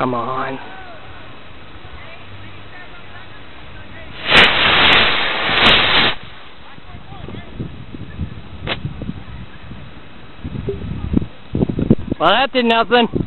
Come on. Well, that did nothing.